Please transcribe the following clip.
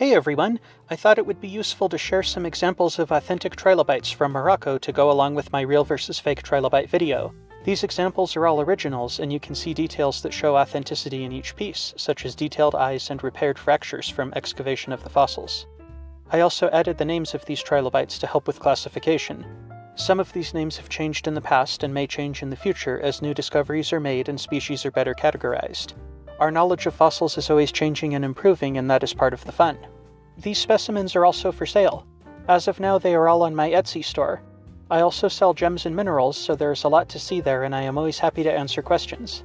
Hey everyone! I thought it would be useful to share some examples of authentic trilobites from Morocco to go along with my real versus fake trilobite video. These examples are all originals, and you can see details that show authenticity in each piece, such as detailed eyes and repaired fractures from excavation of the fossils. I also added the names of these trilobites to help with classification. Some of these names have changed in the past and may change in the future as new discoveries are made and species are better categorized. Our knowledge of fossils is always changing and improving, and that is part of the fun. These specimens are also for sale. As of now, they are all on my Etsy store. I also sell gems and minerals, so there is a lot to see there, and I am always happy to answer questions.